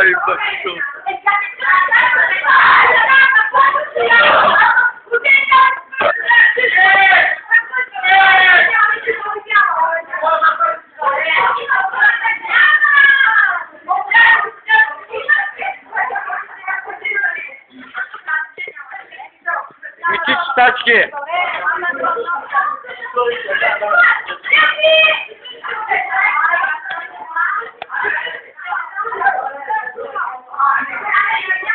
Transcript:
Ай, пошел. Мітіть з тачки. Yeah.